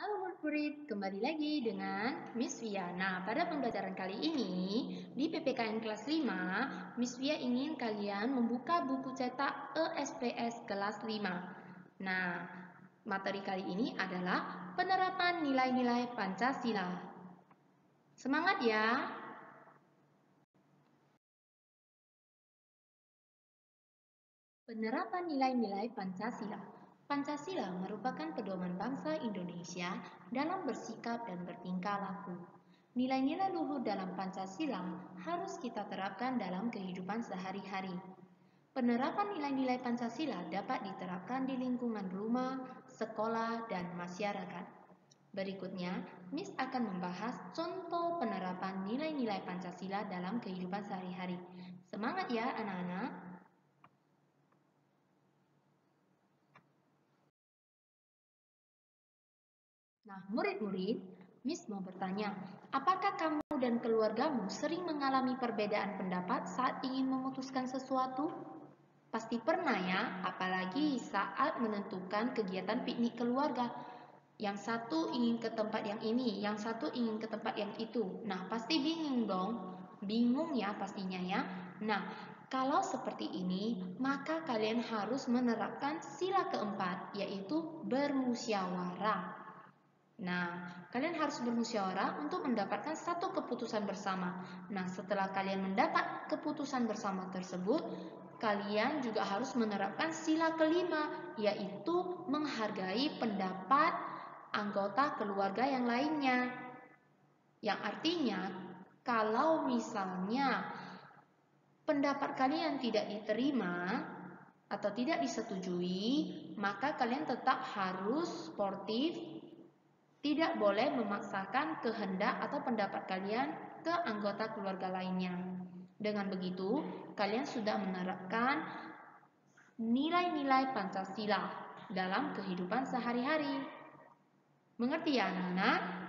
Halo murid-murid, kembali lagi dengan Miss Via. Nah, pada pembelajaran kali ini, di PPKN kelas 5, Miss Via ingin kalian membuka buku cetak ESPS kelas 5. Nah, materi kali ini adalah penerapan nilai-nilai Pancasila. Semangat ya! Penerapan nilai-nilai Pancasila Pancasila merupakan pedoman Indonesia dalam bersikap dan bertingkah laku. Nilai-nilai luhur dalam Pancasila harus kita terapkan dalam kehidupan sehari-hari. Penerapan nilai-nilai Pancasila dapat diterapkan di lingkungan rumah, sekolah, dan masyarakat. Berikutnya, Miss akan membahas contoh penerapan nilai-nilai Pancasila dalam kehidupan sehari-hari. Semangat ya anak-anak! Nah, murid-murid, Miss mau bertanya, apakah kamu dan keluargamu sering mengalami perbedaan pendapat saat ingin memutuskan sesuatu? Pasti pernah ya, apalagi saat menentukan kegiatan piknik keluarga. Yang satu ingin ke tempat yang ini, yang satu ingin ke tempat yang itu. Nah, pasti bingung dong. Bingung ya pastinya ya. Nah, kalau seperti ini, maka kalian harus menerapkan sila keempat, yaitu bermusyawarah. Nah, kalian harus bermusyawarah untuk mendapatkan satu keputusan bersama. Nah, setelah kalian mendapat keputusan bersama tersebut, kalian juga harus menerapkan sila kelima, yaitu menghargai pendapat anggota keluarga yang lainnya. Yang artinya, kalau misalnya pendapat kalian tidak diterima atau tidak disetujui, maka kalian tetap harus sportif tidak boleh memaksakan kehendak atau pendapat kalian ke anggota keluarga lainnya. Dengan begitu, kalian sudah menerapkan nilai-nilai Pancasila dalam kehidupan sehari-hari. Mengerti ya anak-anak?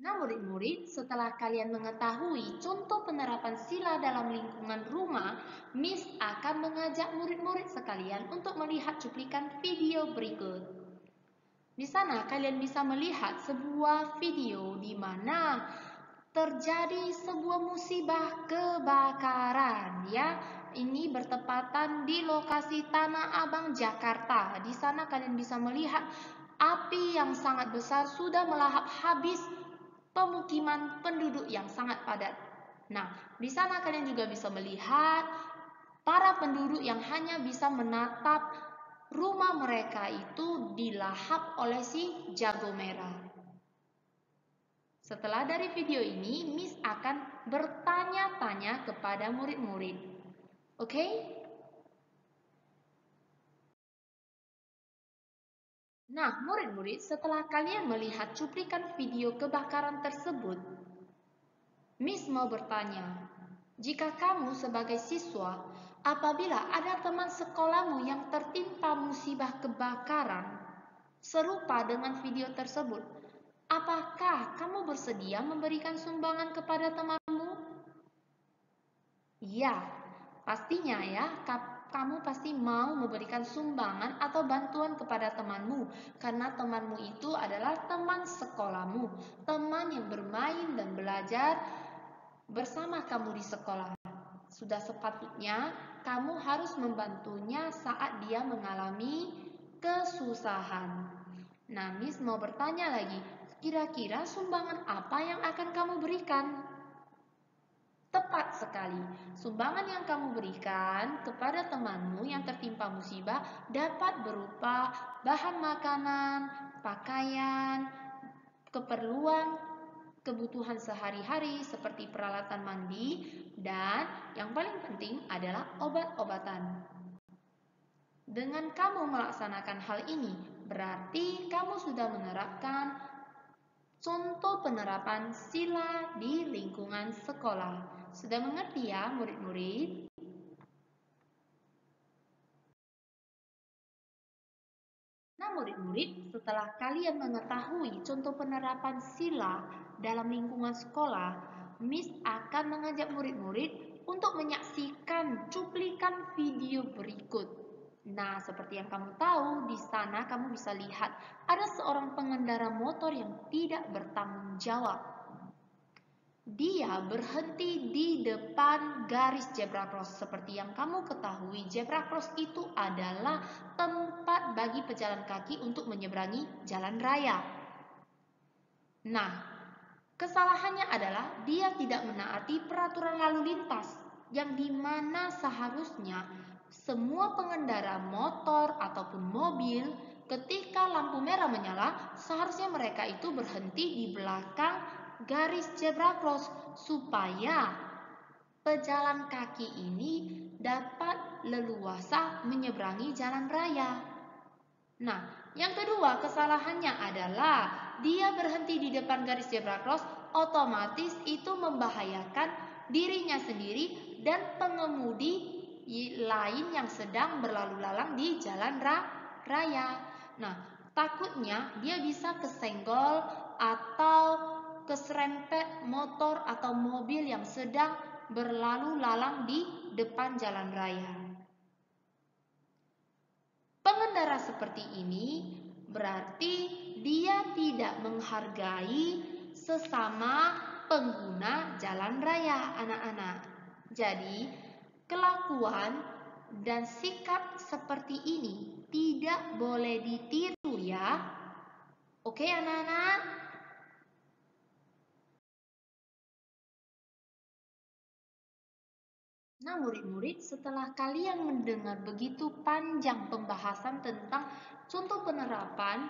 Nah, murid-murid, setelah kalian mengetahui contoh penerapan sila dalam lingkungan rumah, Miss akan mengajak murid-murid sekalian untuk melihat cuplikan video berikut. Di sana kalian bisa melihat sebuah video di mana terjadi sebuah musibah kebakaran ya. Ini bertepatan di lokasi Tanah Abang Jakarta. Di sana kalian bisa melihat api yang sangat besar sudah melahap habis pemukiman penduduk yang sangat padat. Nah, di sana kalian juga bisa melihat para penduduk yang hanya bisa menatap rumah mereka itu dilahap oleh si jago merah. Setelah dari video ini, Miss akan bertanya-tanya kepada murid-murid. Oke? Okay? Nah, murid-murid, setelah kalian melihat cuplikan video kebakaran tersebut, Miss mau bertanya, jika kamu sebagai siswa, apabila ada teman sekolahmu yang tertimpa musibah kebakaran serupa dengan video tersebut, apakah kamu bersedia memberikan sumbangan kepada temanmu? Ya, pastinya ya, kamu pasti mau memberikan sumbangan atau bantuan kepada temanmu karena temanmu itu adalah teman sekolahmu, teman yang bermain dan belajar bersama kamu di sekolah. Sudah sepatutnya kamu harus membantunya saat dia mengalami kesusahan. Miss mau bertanya lagi, kira-kira sumbangan apa yang akan kamu berikan? Tepat sekali, sumbangan yang kamu berikan kepada temanmu yang tertimpa musibah dapat berupa bahan makanan, pakaian, keperluan, kebutuhan sehari-hari seperti peralatan mandi, dan yang paling penting adalah obat-obatan. Dengan kamu melaksanakan hal ini, berarti kamu sudah menerapkan contoh penerapan sila di lingkungan sekolah. Sudah mengerti ya murid-murid? Nah murid-murid, setelah kalian mengetahui contoh penerapan sila dalam lingkungan sekolah, Miss akan mengajak murid-murid untuk menyaksikan cuplikan video berikut. Nah, seperti yang kamu tahu, di sana kamu bisa lihat ada seorang pengendara motor yang tidak bertanggung jawab. Dia berhenti di depan garis zebra cross. Seperti yang kamu ketahui, zebra cross itu adalah tempat bagi pejalan kaki untuk menyeberangi jalan raya. Nah, kesalahannya adalah dia tidak menaati peraturan lalu lintas yang di mana seharusnya semua pengendara motor ataupun mobil ketika lampu merah menyala seharusnya mereka itu berhenti di belakang garis zebra cross supaya pejalan kaki ini dapat leluasa menyeberangi jalan raya. Nah, yang kedua kesalahannya adalah dia berhenti di depan garis zebra cross otomatis itu membahayakan dirinya sendiri dan pengemudi lain yang sedang berlalu lalang di jalan raya. Nah, takutnya dia bisa kesenggol atau keserempet motor atau mobil yang sedang berlalu lalang di depan jalan raya. Pengendara seperti ini berarti dia tidak menghargai sesama pengguna jalan raya anak-anak. Jadi, kelakuan dan sikap seperti ini tidak boleh ditiru ya. Oke anak-anak? Nah, murid-murid, setelah kalian mendengar begitu panjang pembahasan tentang contoh penerapan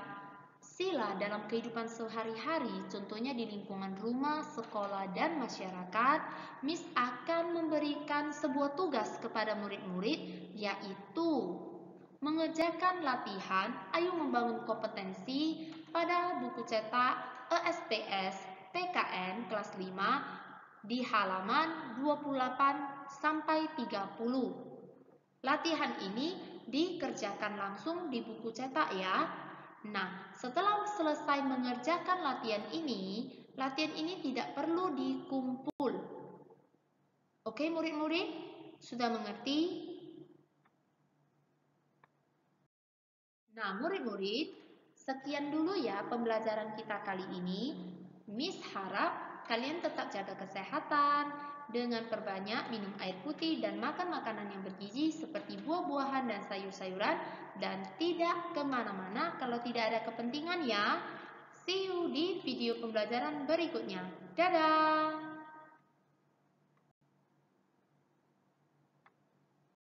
sila dalam kehidupan sehari-hari, contohnya di lingkungan rumah, sekolah, dan masyarakat, Miss akan memberikan sebuah tugas kepada murid-murid, yaitu mengerjakan latihan Ayo Membangun Kompetensi pada buku cetak ESPS PKN kelas 5 di halaman 28 sampai 30. Latihan ini dikerjakan langsung di buku cetak ya. Nah, setelah selesai mengerjakan latihan ini, latihan ini tidak perlu dikumpul. Oke murid-murid, sudah mengerti? Nah murid-murid, sekian dulu ya pembelajaran kita kali ini. Miss harap kalian tetap jaga kesehatan, dengan perbanyak minum air putih dan makan makanan yang bergizi seperti buah-buahan dan sayur-sayuran dan tidak ke mana-mana kalau tidak ada kepentingan ya. See you di video pembelajaran berikutnya. Dadah!